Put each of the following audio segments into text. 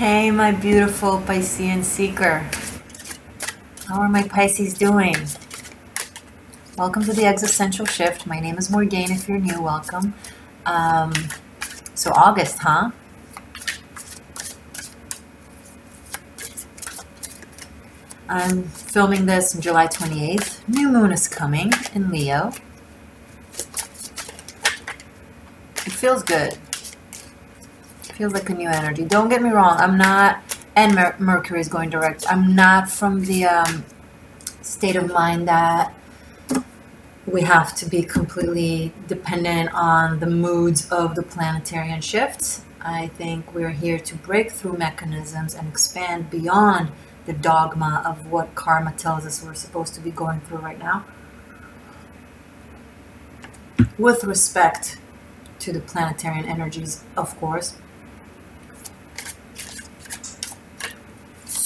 Hey, my beautiful Piscean seeker. How are my Pisces doing? Welcome to the Existential Shift. My name is Morgane. If you're new, welcome. Um, so August, huh? I'm filming this on July 28th. New moon is coming in Leo. It feels good. Feels like a new energy. Don't get me wrong. I'm not, and Mer Mercury is going direct. I'm not from the um, state of mind that we have to be completely dependent on the moods of the planetarian shifts. I think we're here to break through mechanisms and expand beyond the dogma of what karma tells us we're supposed to be going through right now. With respect to the planetarian energies, of course.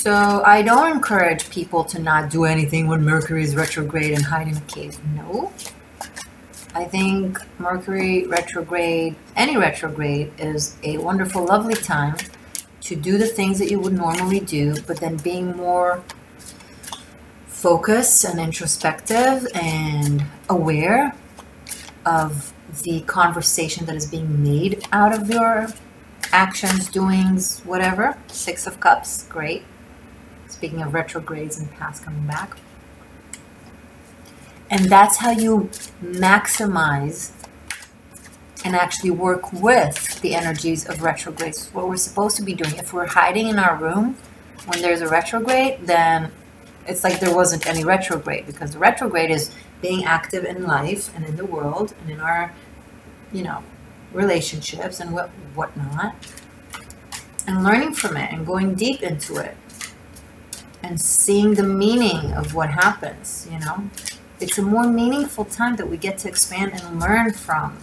So I don't encourage people to not do anything when Mercury is retrograde and hide in a cave. No. I think Mercury retrograde, any retrograde, is a wonderful, lovely time to do the things that you would normally do, but then being more focused and introspective and aware of the conversation that is being made out of your actions, doings, whatever. Six of Cups, great. Speaking of retrogrades and past coming back. And that's how you maximize and actually work with the energies of retrogrades. What we're supposed to be doing. If we're hiding in our room when there's a retrograde, then it's like there wasn't any retrograde because the retrograde is being active in life and in the world and in our, you know, relationships and what whatnot, and learning from it and going deep into it and seeing the meaning of what happens. You know, it's a more meaningful time that we get to expand and learn from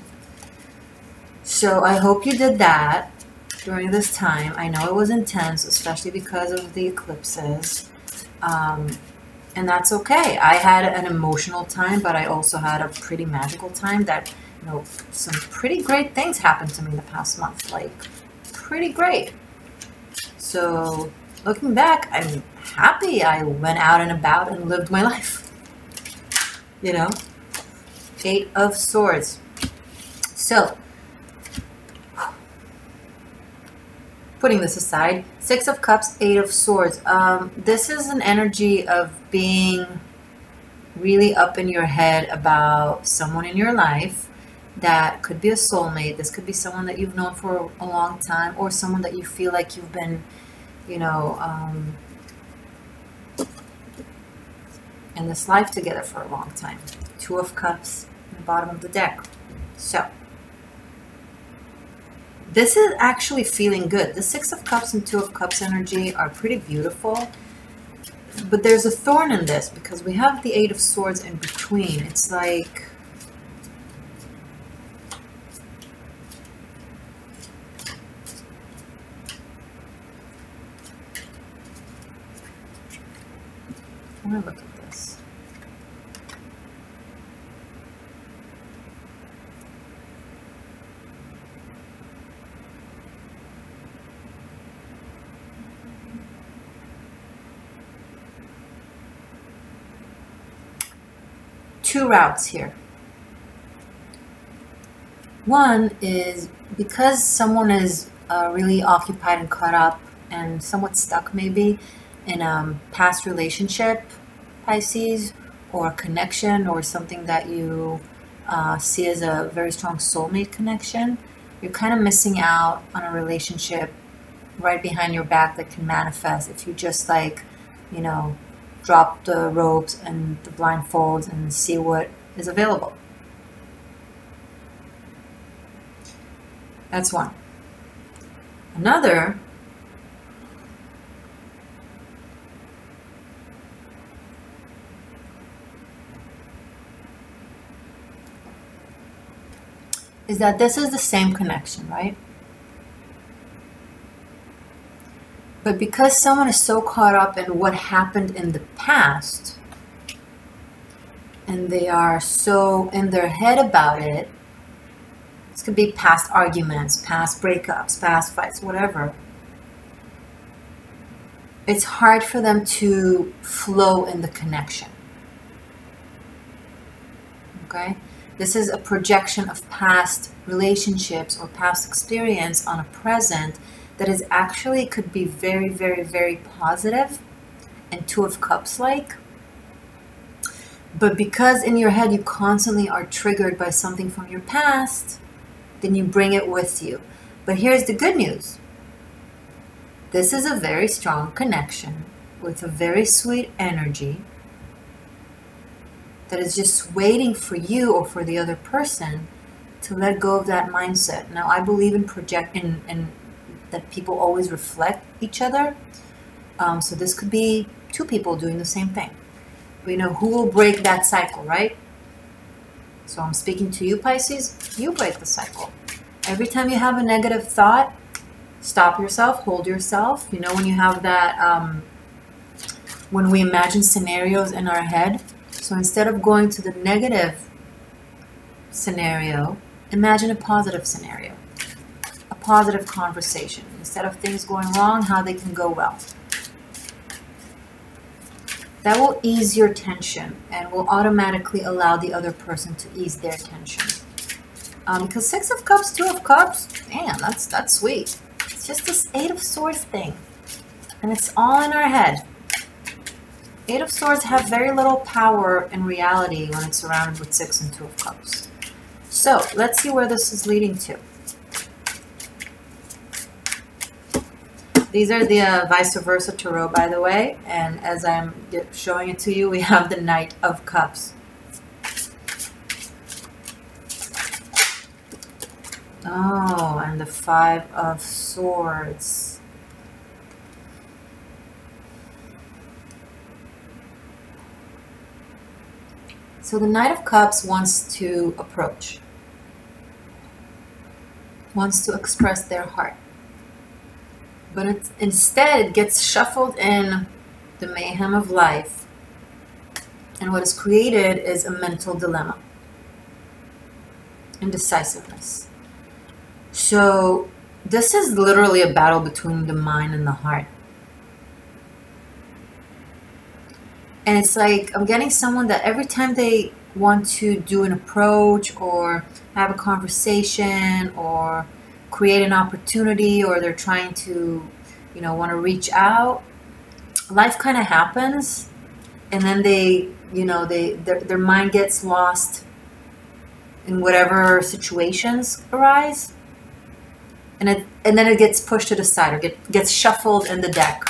so I hope you did that during this time. I know it was intense, especially because of the eclipses. Um, and that's okay. I had an emotional time, but I also had a pretty magical time that, you know, some pretty great things happened to me the past month. Like, pretty great. So, looking back, I'm happy I went out and about and lived my life. You know? Eight of Swords. So, putting this aside, Six of Cups, Eight of Swords. Um, this is an energy of being really up in your head about someone in your life that could be a soulmate. This could be someone that you've known for a long time or someone that you feel like you've been, you know, um, in this life together for a long time. Two of Cups in the bottom of the deck. So, this is actually feeling good. The Six of Cups and Two of Cups energy are pretty beautiful. But there's a thorn in this because we have the Eight of Swords in between. It's like... Look at this. two routes here. One is because someone is uh, really occupied and caught up and somewhat stuck maybe in a past relationship, Pisces, or a connection or something that you uh, see as a very strong soulmate connection, you're kind of missing out on a relationship right behind your back that can manifest if you just like, you know, drop the ropes and the blindfolds and see what is available. That's one. Another is that this is the same connection, right? But because someone is so caught up in what happened in the past, and they are so in their head about it, this could be past arguments, past breakups, past fights, whatever. it's hard for them to flow in the connection. Okay? This is a projection of past relationships or past experience on a present that is actually could be very, very, very positive and Two of Cups like. But because in your head you constantly are triggered by something from your past, then you bring it with you. But here's the good news this is a very strong connection with a very sweet energy that is just waiting for you or for the other person to let go of that mindset. Now, I believe in project in, in that people always reflect each other. Um, so this could be two people doing the same thing. But you know, who will break that cycle, right? So I'm speaking to you, Pisces. You break the cycle. Every time you have a negative thought, stop yourself, hold yourself. You know, when you have that, um, when we imagine scenarios in our head, so instead of going to the negative scenario, imagine a positive scenario, a positive conversation. Instead of things going wrong, how they can go well. That will ease your tension and will automatically allow the other person to ease their tension. Um, because Six of Cups, Two of Cups, man, that's that's sweet. It's just this Eight of Swords thing. And it's all in our head. Eight of Swords have very little power in reality when it's surrounded with Six and Two of Cups. So, let's see where this is leading to. These are the uh, ViceVersa tarot, by the way. And as I'm showing it to you, we have the Knight of Cups. Oh, and the Five of Swords. So the Knight of Cups wants to approach, wants to express their heart. But instead, it gets shuffled in the mayhem of life. And what is created is a mental dilemma, indecisiveness. So, this is literally a battle between the mind and the heart. And it's like I'm getting someone that every time they want to do an approach or have a conversation or create an opportunity or they're trying to you know want to reach out life kind of happens. And then they you know they their, their mind gets lost in whatever situations arise. And it and then it gets pushed to the side or get, gets shuffled in the deck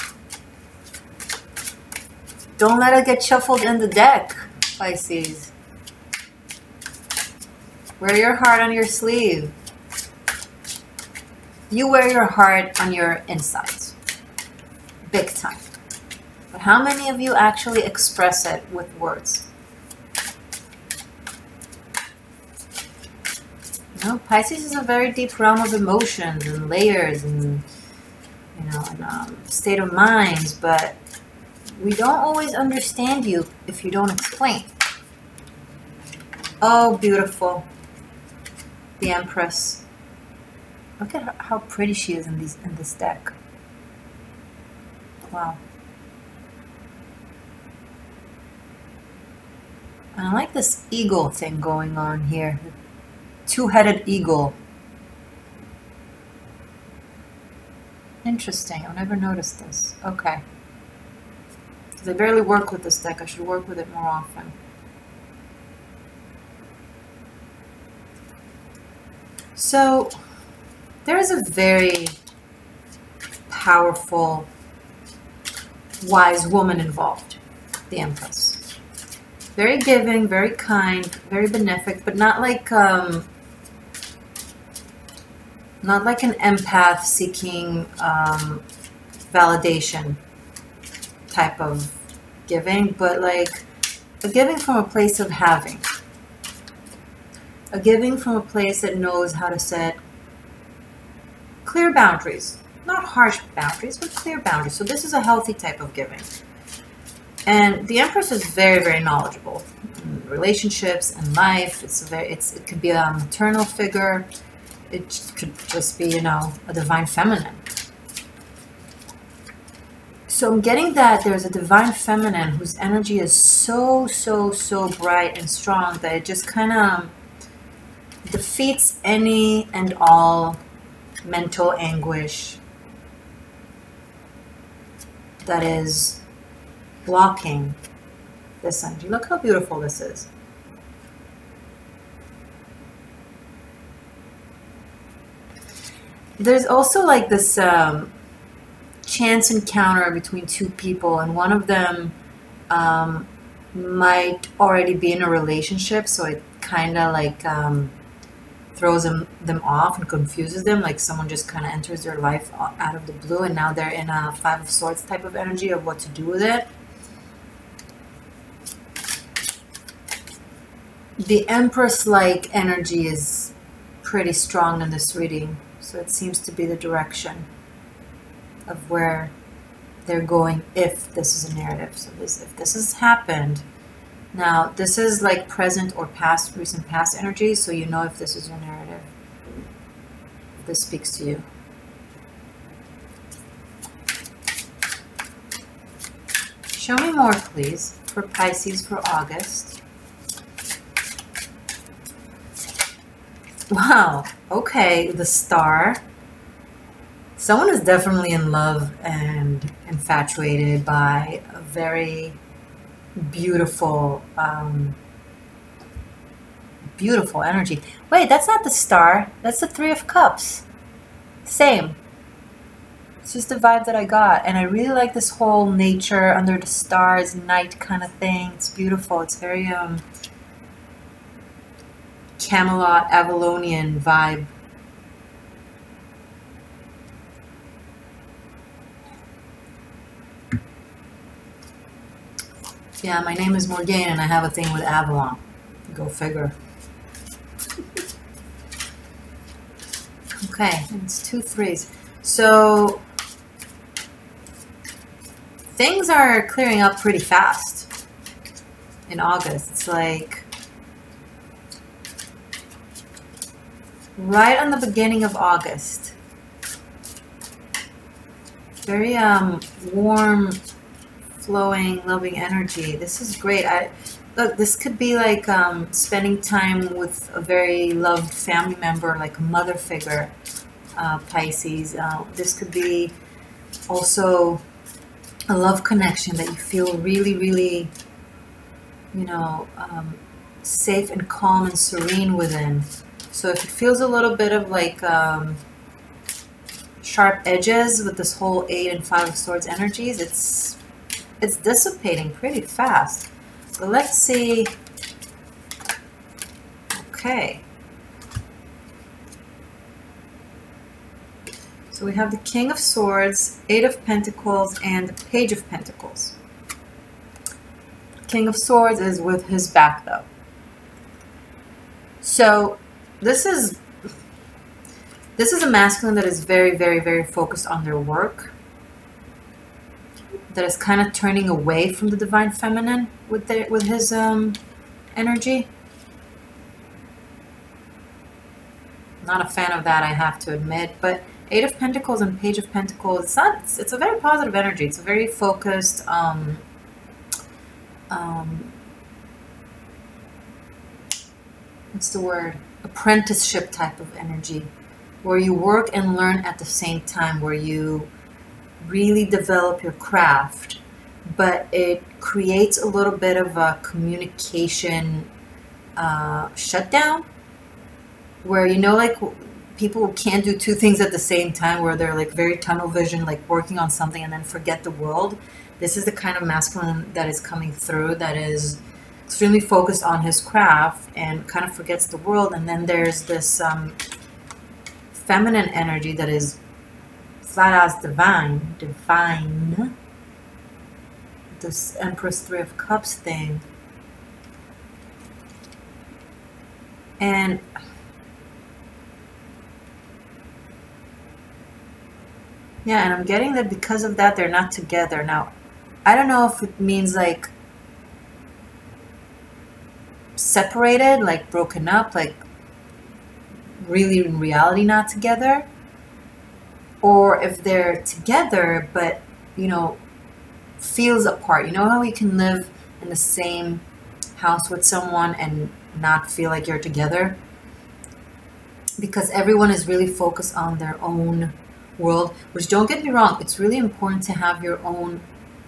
don't let it get shuffled in the deck, Pisces. Wear your heart on your sleeve. You wear your heart on your insides. Big time. But how many of you actually express it with words? No, Pisces is a very deep realm of emotions and layers and you know, and, um, state of minds, but we don't always understand you if you don't explain. Oh, beautiful. The Empress. Look at how pretty she is in, these, in this deck. Wow. And I like this eagle thing going on here. Two-headed eagle. Interesting. I've never noticed this. Okay. Because I barely work with this deck. I should work with it more often. So, there is a very powerful, wise woman involved, the Empress. Very giving, very kind, very benefic, but not like um, not like an empath seeking um, validation type of giving, but like a giving from a place of having. A giving from a place that knows how to set clear boundaries. Not harsh boundaries, but clear boundaries. So this is a healthy type of giving. And the Empress is very, very knowledgeable in relationships and life. It's a very, it's, it could be a maternal figure. It could just be, you know, a divine feminine. So I'm getting that there's a divine feminine whose energy is so, so, so bright and strong that it just kind of defeats any and all mental anguish that is blocking this energy. Look how beautiful this is. There's also like this um, chance encounter between two people, and one of them um, might already be in a relationship, so it kind of like um, throws them, them off and confuses them. Like someone just kind of enters their life out of the blue, and now they're in a Five of Swords type of energy of what to do with it. The Empress like energy is pretty strong in this reading, so it seems to be the direction of where they're going if this is a narrative. So this if this has happened, now this is like present or past, recent past energy, so you know if this is your narrative. This speaks to you. Show me more, please, for Pisces for August. Wow, okay, the star someone is definitely in love and infatuated by a very beautiful um, beautiful energy. Wait that's not the star. That's the three of cups. Same. It's just the vibe that i got. And i really like this whole nature under the stars night kind of thing. It's beautiful. It's very um camelot avalonian vibe Yeah, my name is Morgane and I have a thing with Avalon. Go figure. Okay, it's two threes. So things are clearing up pretty fast in August. It's like right on the beginning of August. Very um warm flowing, loving energy. This is great. I look. This could be like um, spending time with a very loved family member, like a mother figure. Uh, Pisces. Uh, this could be also a love connection that you feel really, really, you know, um, safe and calm and serene within. So if it feels a little bit of like um, sharp edges with this whole eight and five of swords energies, it's it's dissipating pretty fast. So let's see. Okay. So we have the King of Swords, Eight of Pentacles, and Page of Pentacles. King of Swords is with his back though. So this is this is a masculine that is very, very, very focused on their work that is kind of turning away from the divine feminine with with his um, energy. Not a fan of that, I have to admit. But Eight of Pentacles and Page of Pentacles, it's not. It's a very positive energy. It's a very focused. Um, um, what's the word? Apprenticeship type of energy, where you work and learn at the same time. Where you really develop your craft, but it creates a little bit of a communication uh, shutdown where, you know, like people can't do two things at the same time where they're like very tunnel vision, like working on something and then forget the world. This is the kind of masculine that is coming through that is extremely focused on his craft and kind of forgets the world. And then there's this um, feminine energy that is flat as divine, divine, this Empress Three of Cups thing. And yeah, and I'm getting that because of that, they're not together. Now, I don't know if it means like separated, like broken up, like really in reality not together or if they're together but you know feels apart. You know how you can live in the same house with someone and not feel like you're together? Because everyone is really focused on their own world, which don't get me wrong, it's really important to have your own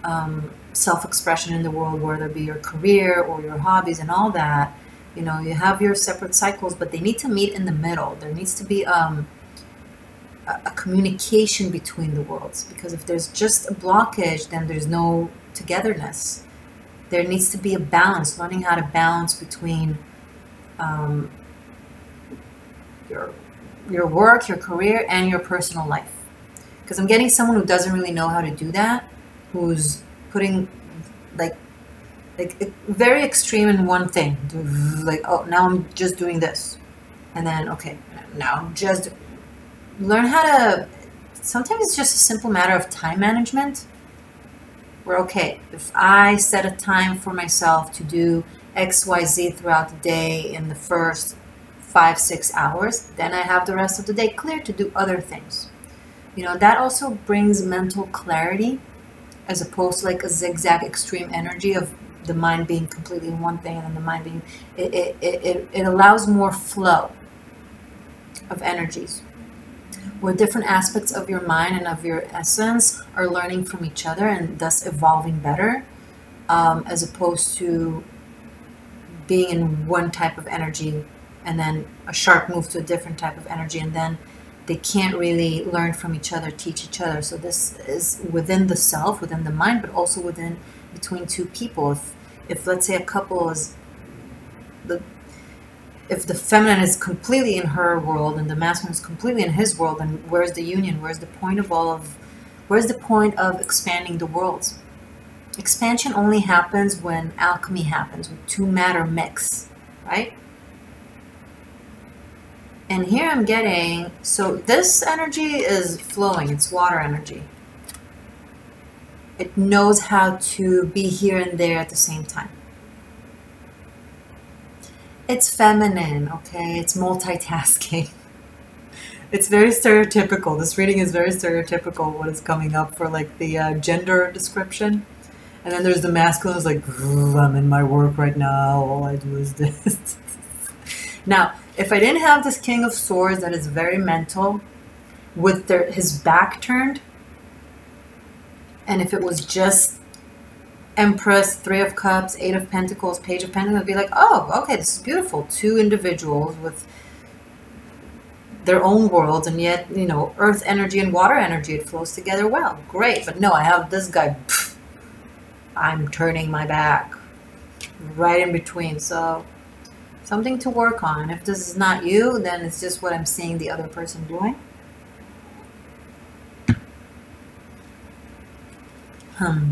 um, self expression in the world, whether it be your career or your hobbies and all that. You know, you have your separate cycles, but they need to meet in the middle. There needs to be um, a, communication between the worlds because if there's just a blockage, then there's no togetherness. There needs to be a balance, learning how to balance between um, your your work, your career, and your personal life. Because I'm getting someone who doesn't really know how to do that, who's putting like like very extreme in one thing. Like, oh, now I'm just doing this, and then okay, now I'm just learn how to. Sometimes it's just a simple matter of time management. Where okay, if I set a time for myself to do X, Y, Z throughout the day in the first five, six hours, then I have the rest of the day clear to do other things. You know, that also brings mental clarity as opposed to like a zigzag extreme energy of the mind being completely one thing and then the mind being it, it, it, it allows more flow of energies where different aspects of your mind and of your essence are learning from each other and thus evolving better um, as opposed to being in one type of energy and then a sharp move to a different type of energy and then they can't really learn from each other teach each other. So this is within the self within the mind but also within between two people. If if let's say a couple is the if the feminine is completely in her world and the masculine is completely in his world, then where's the union? Where's the point of all of, where's the point of expanding the worlds? Expansion only happens when alchemy happens, when two matter mix, right? And here I'm getting, so this energy is flowing, it's water energy. It knows how to be here and there at the same time. It's feminine, okay? It's multitasking. It's very stereotypical. This reading is very stereotypical what is coming up for like the uh, gender description. And then there's the masculine is like, I'm in my work right now. All I do is this. now, if I didn't have this King of Swords that is very mental, with their, his back turned, and if it was just Empress, Three of Cups, Eight of Pentacles, Page of Pentacles, would be like, oh, okay, this is beautiful. Two individuals with their own worlds, and yet, you know, earth energy and water energy, it flows together well. Great. But no, I have this guy, pff, I'm turning my back right in between. So, something to work on. If this is not you, then it's just what I'm seeing the other person doing. Hmm.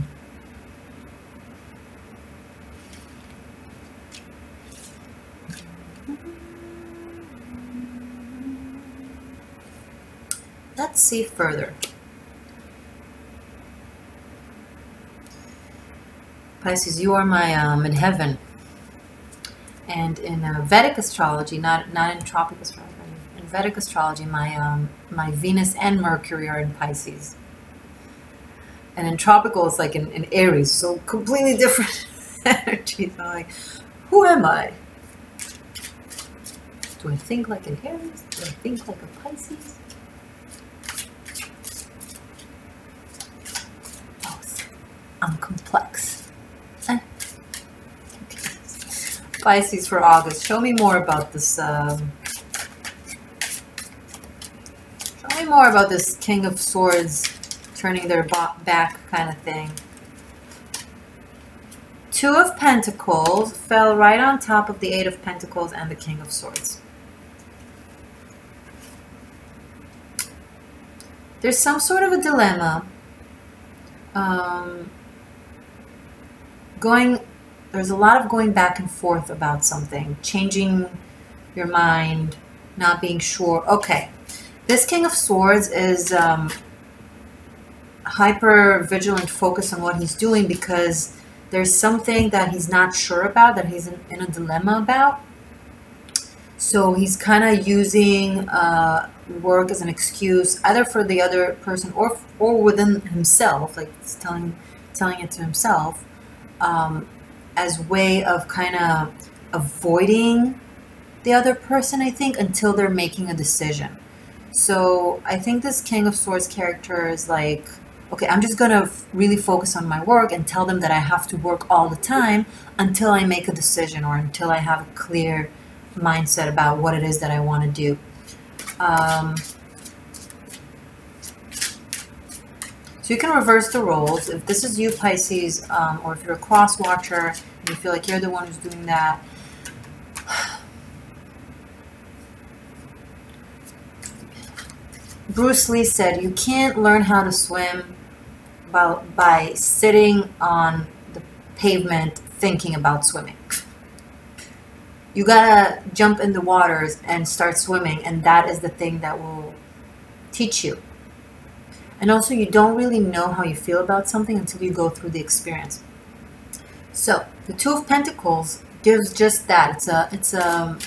Let's see further. Pisces, you are my um, in heaven. And in uh, Vedic astrology, not not in tropic astrology, in Vedic astrology, my um, my Venus and Mercury are in Pisces. And in tropical, it's like in, in Aries, so completely different energies. I'm like, who am I? Do I think like an Aries? Do I think like a Pisces? I'm complex. Pisces for August. Show me more about this. Um, show me more about this King of Swords turning their back kind of thing. Two of Pentacles fell right on top of the Eight of Pentacles and the King of Swords. There's some sort of a dilemma. Um, going there's a lot of going back and forth about something, changing your mind, not being sure. Okay, this King of Swords is um, hyper vigilant focus on what he's doing because there's something that he's not sure about, that he's in, in a dilemma about. So he's kind of using uh, work as an excuse, either for the other person or or within himself. Like he's telling telling it to himself um, as way of kind of avoiding the other person, I think, until they're making a decision. So I think this King of Swords character is like, okay, I'm just going to really focus on my work and tell them that I have to work all the time until I make a decision or until I have a clear mindset about what it is that I want to do. Um, you can reverse the roles. If this is you, Pisces, um, or if you're a cross watcher and you feel like you're the one who's doing that, Bruce Lee said, you can't learn how to swim by, by sitting on the pavement thinking about swimming. You gotta jump in the waters and start swimming, and that is the thing that will teach you. And also, you don't really know how you feel about something until you go through the experience. So, the Two of Pentacles gives just that. It's a, it's a,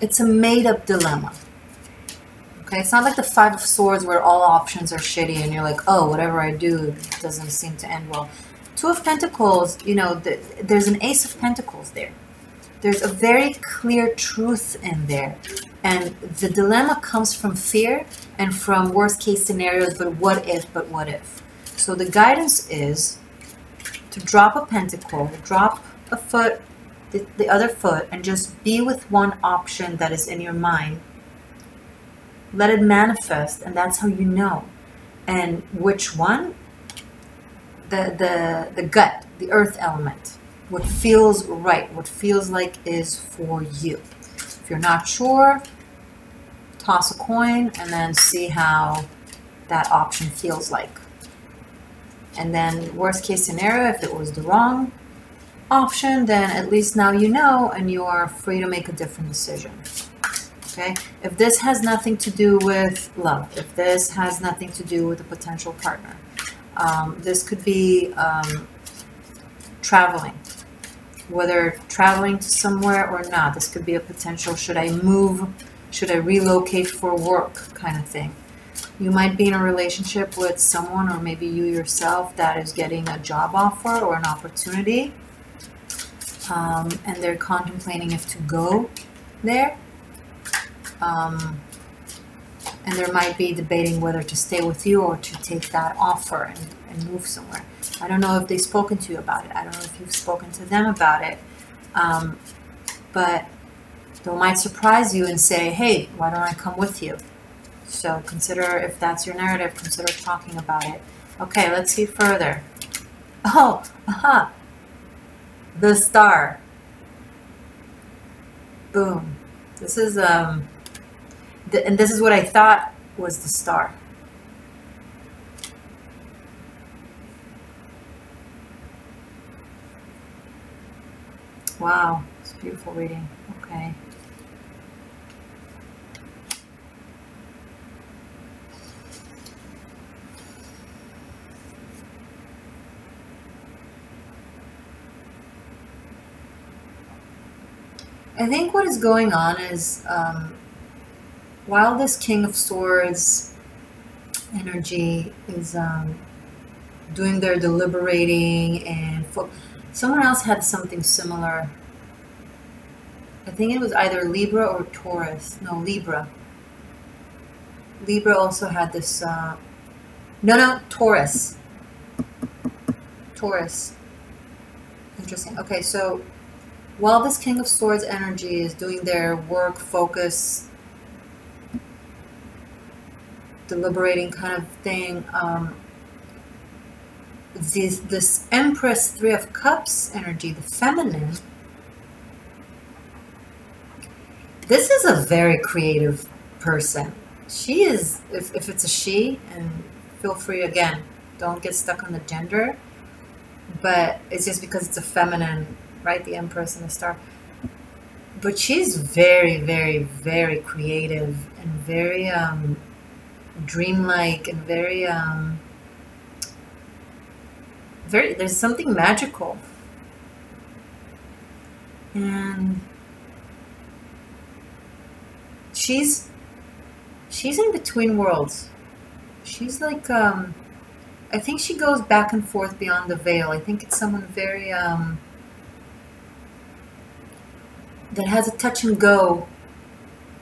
it's a made-up dilemma Okay, it's not like the Five of Swords where all options are shitty and you're like, oh, whatever I do doesn't seem to end well. Two of Pentacles, you know, the, there's an Ace of Pentacles there. There's a very clear truth in there. And the dilemma comes from fear and from worst case scenarios, but what if, but what if. So the guidance is to drop a pentacle, drop a foot, the, the other foot, and just be with one option that is in your mind let it manifest, and that's how you know. And which one? The the the gut, the earth element. What feels right, what feels like is for you. If you're not sure, toss a coin and then see how that option feels like. And then worst case scenario, if it was the wrong option, then at least now you know and you are free to make a different decision okay? If this has nothing to do with love, if this has nothing to do with a potential partner, um, this could be um, traveling, whether traveling to somewhere or not. This could be a potential, should I move, should I relocate for work kind of thing. You might be in a relationship with someone or maybe you yourself that is getting a job offer or an opportunity um, and they're contemplating if to go there um, and there might be debating whether to stay with you or to take that offer and, and move somewhere. I don't know if they've spoken to you about it. I don't know if you've spoken to them about it. Um, but they might surprise you and say, hey, why don't I come with you? So consider, if that's your narrative, consider talking about it. Okay, let's see further. Oh, aha. The star. Boom. This is um th- and this is what I thought was the star. Wow, it's beautiful reading. Okay. I think what is going on is um, while this King of Swords energy is um, doing their deliberating and someone else had something similar. I think it was either Libra or Taurus. No, Libra. Libra also had this. Uh, no, no, Taurus. Taurus. Interesting. Okay, so while this King of Swords energy is doing their work, focus, deliberating kind of thing. Um, this, this Empress Three of Cups energy, the feminine, this is a very creative person. She is, if, if it's a she, and feel free again, don't get stuck on the gender, but it's just because it's a feminine, right? The Empress and the Star. But she's very, very, very creative and very um, dreamlike and very um very there's something magical and she's she's in between worlds she's like um I think she goes back and forth beyond the veil. I think it's someone very um, that has a touch and go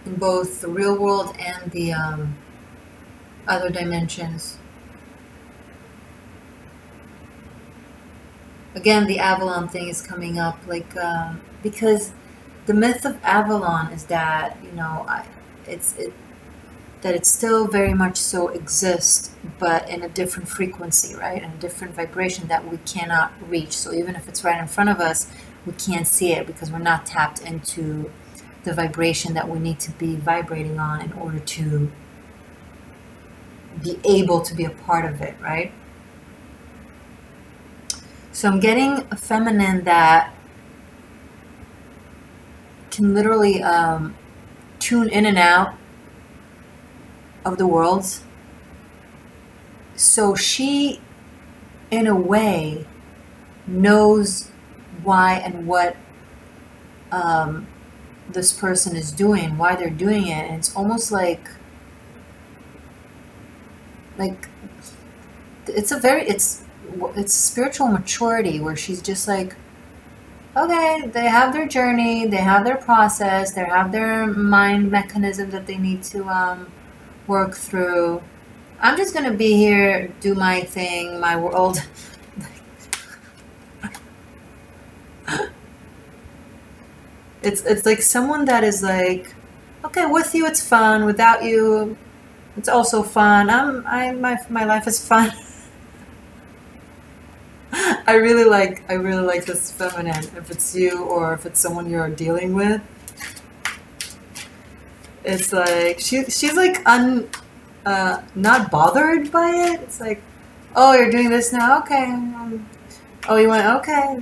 in both the real world and the um, other dimensions. Again, the Avalon thing is coming up, like um, because the myth of Avalon is that you know I, it's it that it still very much so exists, but in a different frequency, right? And a different vibration that we cannot reach. So even if it's right in front of us, we can't see it because we're not tapped into the vibration that we need to be vibrating on in order to be able to be a part of it, right? So I'm getting a feminine that can literally um, tune in and out of the worlds. So she, in a way, knows why and what um, this person is doing, why they're doing it, and it's almost like, like, it's a very it's it's spiritual maturity where she's just like, okay, they have their journey, they have their process, they have their mind mechanism that they need to um, work through. I'm just gonna be here, do my thing, my world. It's it's like someone that is like, okay, with you it's fun, without you, it's also fun. I'm I my my life is fun. I really like I really like this feminine. If it's you or if it's someone you're dealing with, it's like she she's like un uh, not bothered by it. It's like, oh, you're doing this now, okay. Um, oh, you went okay.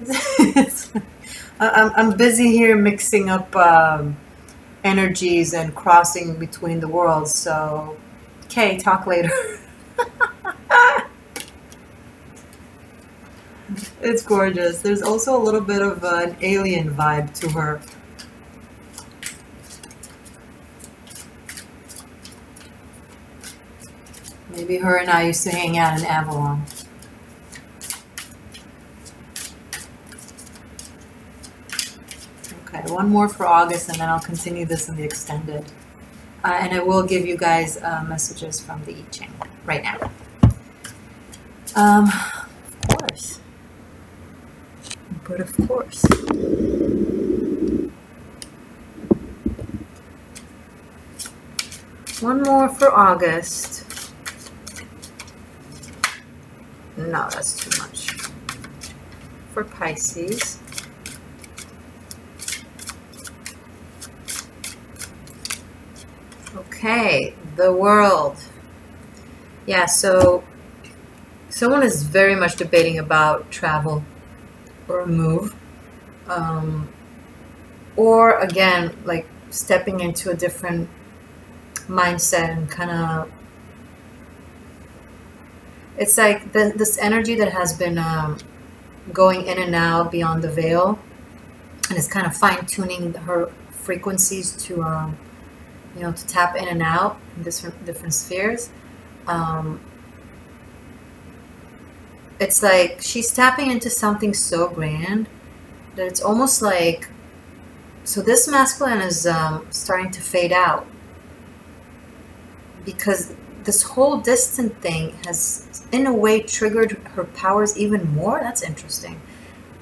I'm I'm busy here mixing up um, energies and crossing between the worlds. So, okay, talk later. it's gorgeous. There's also a little bit of an alien vibe to her. Maybe her and I used to hang out in Avalon. One more for August and then I'll continue this in the extended. Uh, and I will give you guys uh, messages from the I Ching right now. Um, of course. But of course. One more for August. No, that's too much. For Pisces. Okay, the world. Yeah, so someone is very much debating about travel or move. Um, or again, like stepping into a different mindset and kind of it's like the, this energy that has been um, going in and out beyond the veil and it's kind of fine-tuning her frequencies to um, you know to tap in and out in different different spheres um, it's like she's tapping into something so grand that it's almost like so this masculine is um, starting to fade out because this whole distant thing has, in a way, triggered her powers even more. That's interesting.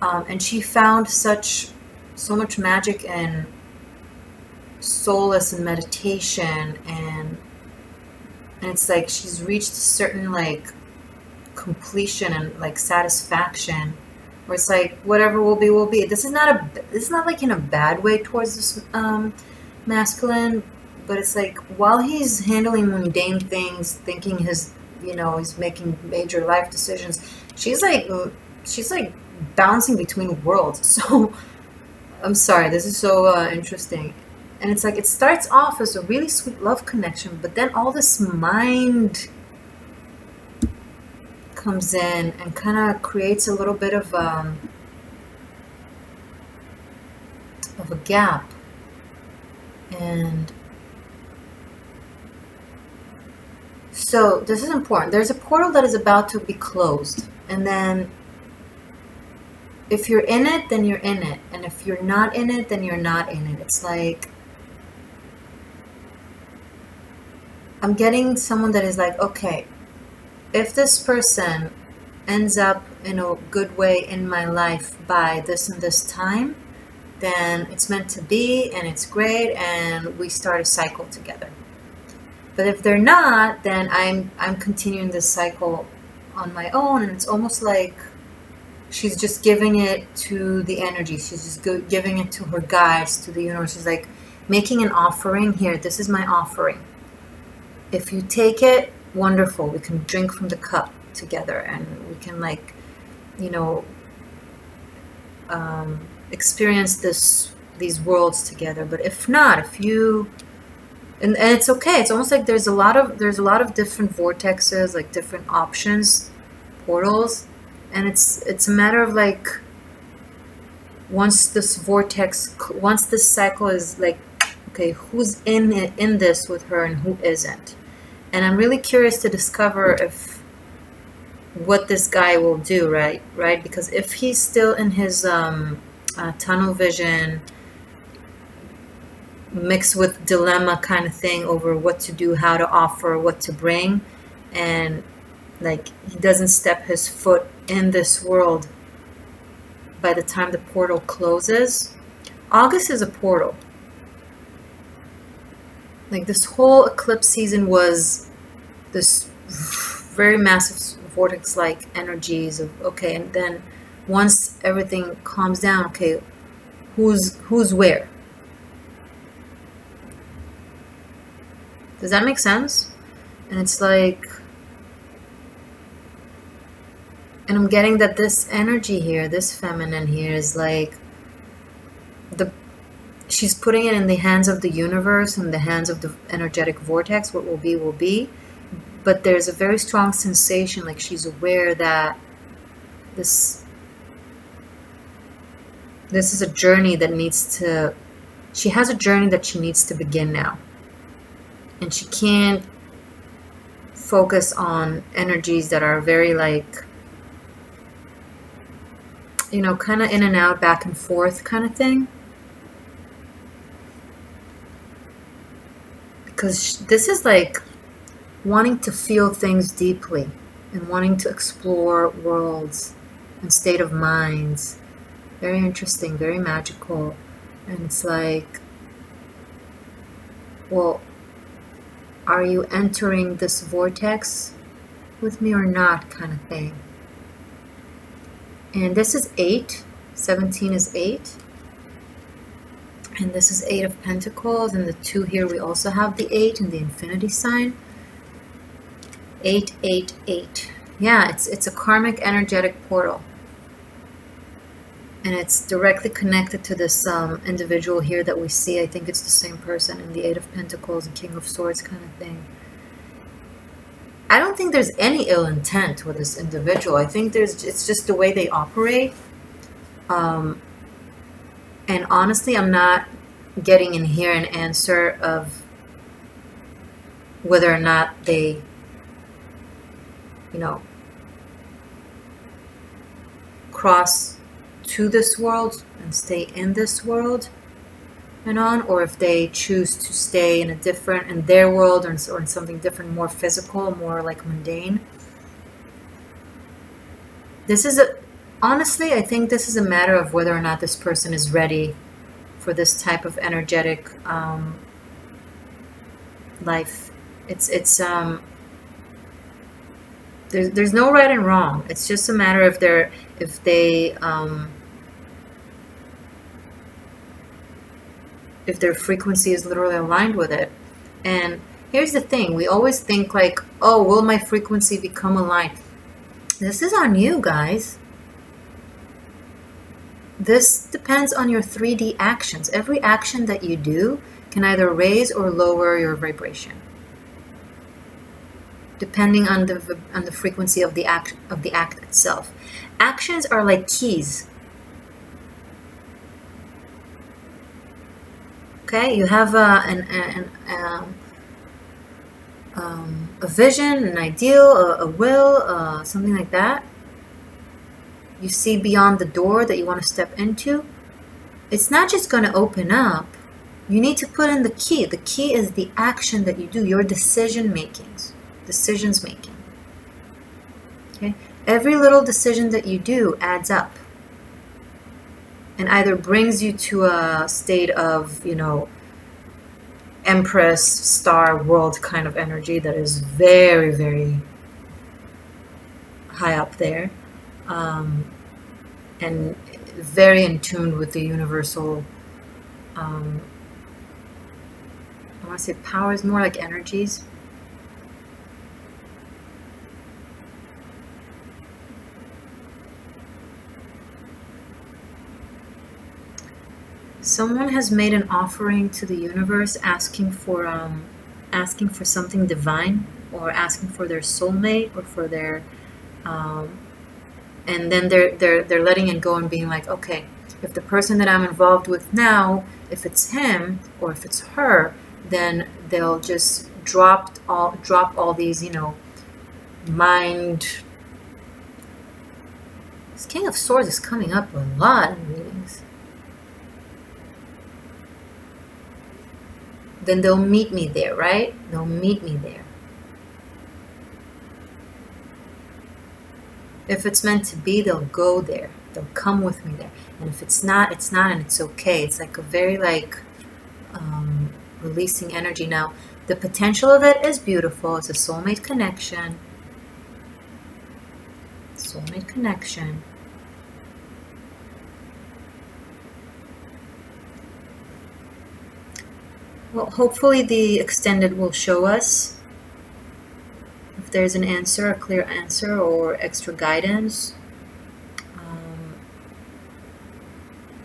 Um, and she found such, so much magic and solace and meditation and and it's like she's reached a certain like completion and like satisfaction where it's like whatever will be will be this is not a this is not like in a bad way towards this um masculine but it's like while he's handling mundane things, thinking his, you know, he's making major life decisions, she's like, she's like bouncing between worlds. So I'm sorry, this is so uh, interesting. And it's like it starts off as a really sweet love connection, but then all this mind comes in and kind of creates a little bit of um, of a gap. And So this is important. There's a portal that is about to be closed, and then if you're in it, then you're in it, and if you're not in it, then you're not in it. It's like I'm getting someone that is like, okay, if this person ends up in a good way in my life by this and this time, then it's meant to be and it's great and we start a cycle together. But if they're not, then I'm I'm continuing this cycle on my own and it's almost like she's just giving it to the energy. She's just giving it to her guides, to the universe. She's like making an offering here. This is my offering. If you take it, wonderful. We can drink from the cup together and we can like, you know, um, experience this these worlds together. But if not, if you and, and it's okay. It's almost like there's a lot of there's a lot of different vortexes, like different options, portals, and it's it's a matter of like once this vortex once this cycle is like okay who's in in this with her and who isn't and i'm really curious to discover if what this guy will do right right because if he's still in his um uh, tunnel vision mixed with dilemma kind of thing over what to do, how to offer, what to bring, and like he doesn't step his foot in this world by the time the portal closes. August is a portal. Like this whole eclipse season was this very massive vortex like energies of okay and then once everything calms down, okay, who's who's where? Does that make sense? And it's like and I'm getting that this energy here, this feminine here is like the she's putting it in the hands of the universe and the hands of the energetic vortex what will be will be. But there's a very strong sensation like she's aware that this this is a journey that needs to she has a journey that she needs to begin now. And she can't focus on energies that are very like you know kind of in and out back and forth kind of thing because this is like wanting to feel things deeply and wanting to explore worlds and state of minds very interesting, very magical. And it's like, well, are you entering this vortex with me or not kind of thing. And this is 8. 17 is 8. And this is 8 of Pentacles. And the 2 here, we also have the 8 and the infinity sign. 8, 8, 8. Yeah, it's, it's a karmic energetic portal and it's directly connected to this um, individual here that we see. I think it's the same person in the Eight of Pentacles and King of Swords kind of thing. I don't think there's any ill intent with this individual. I think there's it's just the way they operate. Um, and honestly, I'm not getting in here an answer of whether or not they, you know, cross to this world and stay in this world and on, or if they choose to stay in a different, in their world or in, or in something different, more physical, more like mundane. This is a, honestly, I think this is a matter of whether or not this person is ready for this type of energetic um, life. It's, it's, um, there's, there's no right and wrong. It's just a matter if they're, if they, um, if their frequency is literally aligned with it. And here's the thing we always think, like, oh, will my frequency become aligned? This is on you, guys. This depends on your 3D actions. Every action that you do can either raise or lower your vibration depending on the on the frequency of the act of the act itself. Actions are like keys okay you have uh, an, an um, um, a vision, an ideal, a, a will, uh, something like that, you see beyond the door that you want to step into, it's not just going to open up. You need to put in the key. The key is the action that you do, your decision makings, decisions making. Okay? Every little decision that you do adds up and either brings you to a state of, you know, empress, star, world kind of energy that is very, very high up there um, and very in tune with the universal. Um, I want to say powers, more like energies. someone has made an offering to the universe asking for um, asking for something divine or asking for their soulmate or for their um, and then they're they're they're letting it go and being like okay if the person that i'm involved with now if it's him or if it's her then they'll just drop all drop all these you know mind this king of swords is coming up a lot in readings then they'll meet me there, right? They'll meet me there. If it's meant to be, they'll go there. They'll come with me there. And if it's not, it's not, and it's okay. It's like a very like um, releasing energy. Now, the potential of it is beautiful. It's a soulmate connection. Soulmate connection. Well, hopefully the extended will show us if there's an answer, a clear answer, or extra guidance. Um,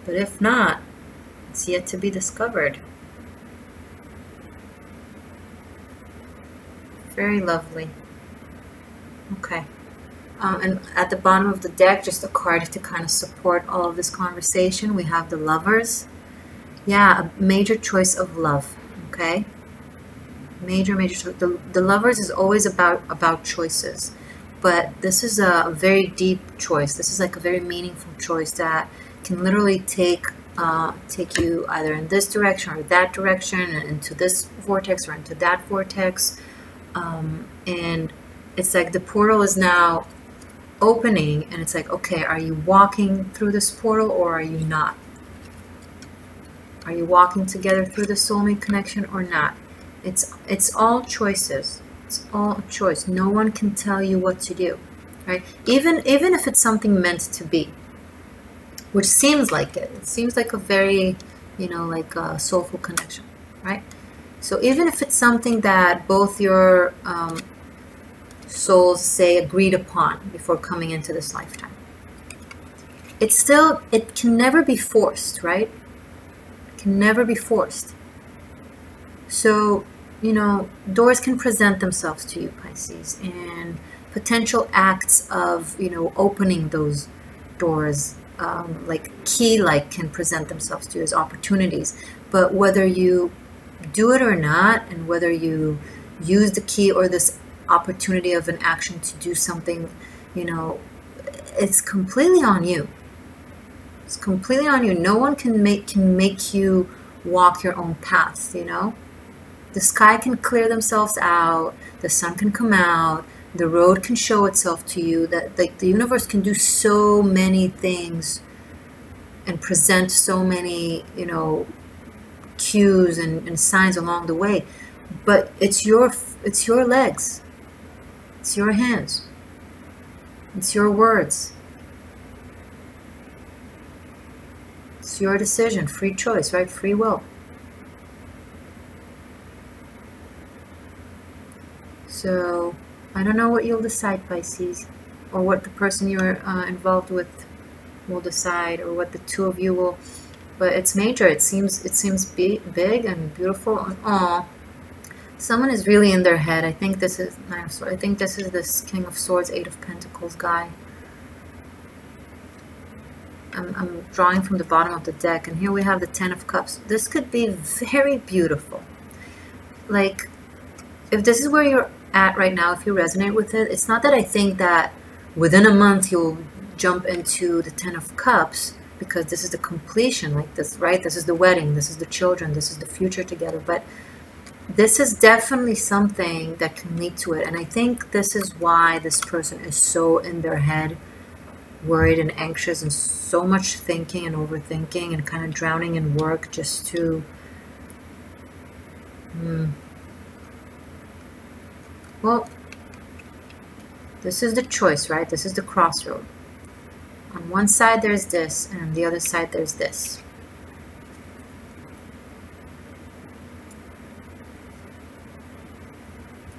but if not, it's yet to be discovered. Very lovely. Okay. Um, and at the bottom of the deck, just a card to kind of support all of this conversation, we have the lovers. Yeah, a major choice of love okay major major the, the lovers is always about about choices but this is a very deep choice. This is like a very meaningful choice that can literally take uh, take you either in this direction or that direction into this vortex or into that vortex. Um, and it's like the portal is now opening and it's like okay are you walking through this portal or are you not? Are you walking together through the soulmate connection or not? It's it's all choices. It's all a choice. No one can tell you what to do, right? Even even if it's something meant to be, which seems like it. It seems like a very, you know, like a soulful connection, right? So even if it's something that both your um, souls say agreed upon before coming into this lifetime, it's still it can never be forced, right? can never be forced. So, you know, doors can present themselves to you, Pisces, and potential acts of, you know, opening those doors, um, like key like, can present themselves to you as opportunities. But whether you do it or not, and whether you use the key or this opportunity of an action to do something, you know, it's completely on you. It's completely on you. No one can make can make you walk your own path, you know? The sky can clear themselves out, the sun can come out, the road can show itself to you that like the universe can do so many things and present so many, you know, cues and, and signs along the way. But it's your it's your legs. It's your hands. It's your words. It's your decision, free choice, right? Free will. So, I don't know what you'll decide, Pisces, or what the person you're uh, involved with will decide, or what the two of you will. But it's major. It seems it seems big, big and beautiful. And Oh, someone is really in their head. I think this is Nine of Swords. I think this is this King of Swords, Eight of Pentacles guy. I'm, I'm drawing from the bottom of the deck and here we have the Ten of Cups. This could be very beautiful. Like, if this is where you're at right now, if you resonate with it, it's not that I think that within a month you'll jump into the Ten of Cups because this is the completion, like this, right? This is the wedding, this is the children, this is the future together. But this is definitely something that can lead to it. And I think this is why this person is so in their head, worried and anxious, and so much thinking and overthinking and kind of drowning in work just to. Hmm. Well, this is the choice, right? This is the crossroad. On one side there's this, and on the other side there's this.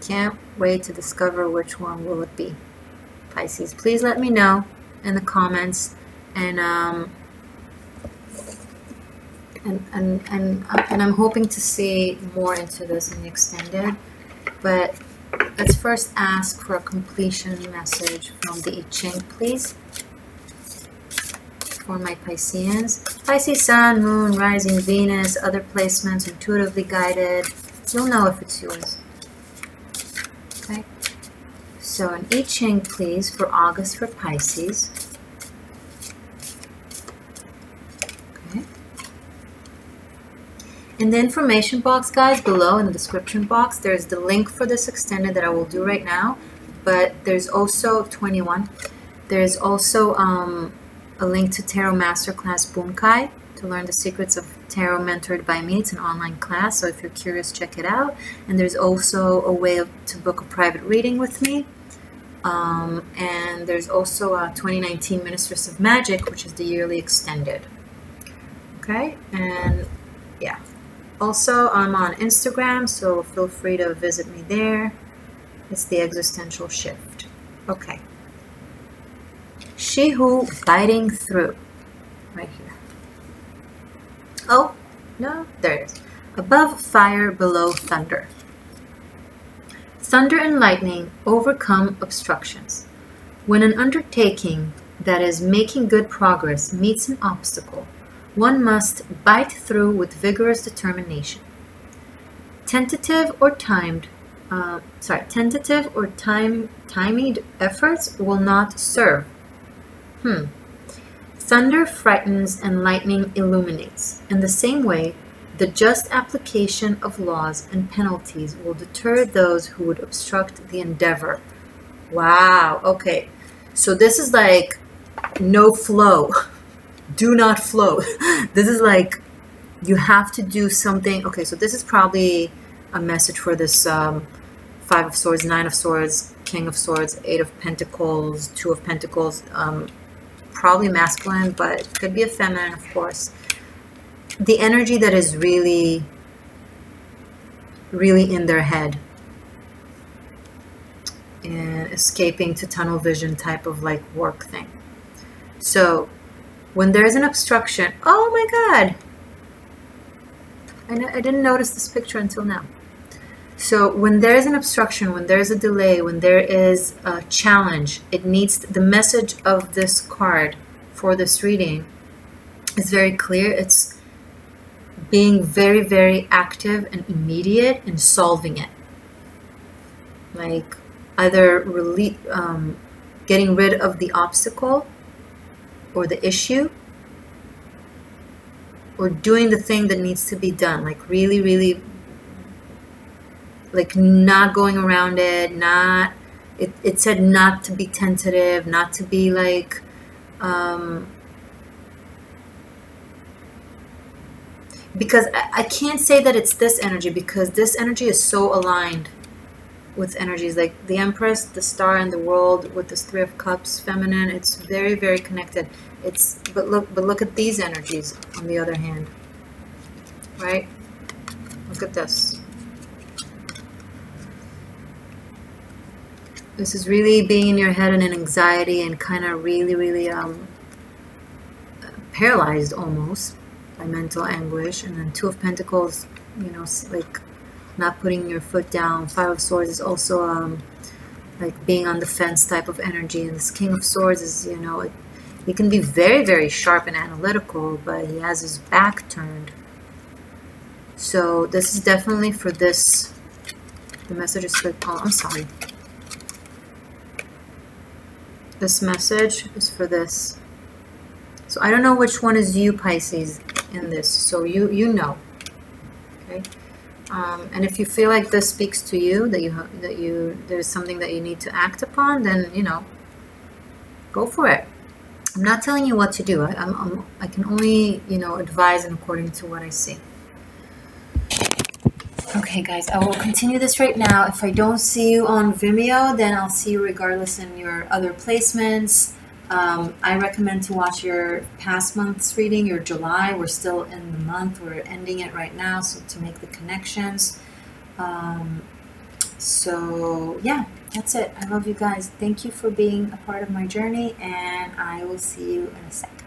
Can't wait to discover which one will it be. Pisces, please let me know in the comments and um, and and and, and I'm hoping to see more into this in the extended but let's first ask for a completion message from the I Ching please for my Pisceans. Pisces Sun, Moon, Rising, Venus, other placements, intuitively guided. You'll know if it's yours. Okay. So an I Ching, please, for August for Pisces. In the information box, guys, below in the description box, there's the link for this extended that I will do right now. But there's also 21. There's also um, a link to Tarot Masterclass Bunkai to learn the secrets of tarot mentored by me. It's an online class, so if you're curious, check it out. And there's also a way of, to book a private reading with me. Um, and there's also a 2019 Mistress of Magic, which is the yearly extended. Okay, and yeah. Also, I'm on Instagram, so feel free to visit me there. It's the existential shift. Okay. Shi He biting through. Right here. Oh, no, there it is. Above fire, below thunder. Thunder and lightning overcome obstructions. When an undertaking that is making good progress meets an obstacle, one must bite through with vigorous determination. Tentative or timed, uh, sorry, tentative or time timed efforts will not serve Hmm. Thunder frightens and lightning illuminates. In the same way, the just application of laws and penalties will deter those who would obstruct the endeavor. Wow, okay. So this is like no flow. do not flow. this is like you have to do something. Okay, so this is probably a message for this um, Five of Swords, Nine of Swords, King of Swords, Eight of Pentacles, Two of Pentacles. Um, probably masculine, but it could be a feminine, of course. The energy that is really, really in their head and escaping to tunnel vision type of like work thing. So when there's an obstruction, oh my God, I, didn't notice this picture until now. So when there is an obstruction, when there is a delay, when there is a challenge, it needs the message of this card for this reading is very clear. It's being very, very active and immediate in solving it. Like either rele- um, getting rid of the obstacle or the issue or doing the thing that needs to be done. Like really, really like not going around it, not it, it said not to be tentative, not to be like um, because I, I can't say that it's this energy because this energy is so aligned with energies like the Empress, the star, and the world with this Three of Cups, feminine. It's very, very connected. It's but look, but look at these energies on the other hand, right? Look at this. This is really being in your head and in anxiety and kind of really, really um, paralyzed almost by mental anguish. And then Two of Pentacles, you know, like not putting your foot down. Five of Swords is also um, like being on the fence type of energy. And this King of Swords is, you know, it, he can be very, very sharp and analytical, but he has his back turned. So this is definitely for this The message is for, oh, I'm sorry. This message is for this. So I don't know which one is you, Pisces, in this. So you you know. Um, and if you feel like this speaks to you, that you have, that you there's something that you need to act upon, then you know, go for it. I'm not telling you what to do. I, I'm, I'm I can only you know advise and according to what I see. Okay, guys, I will continue this right now. If I don't see you on Vimeo, then I'll see you regardless in your other placements. Um, I recommend to watch your past month's reading, your July. We're still in the month, we're ending it right now, so to make the connections. Um, so, yeah, that's it. I love you guys. Thank you for being a part of my journey, and I will see you in a second.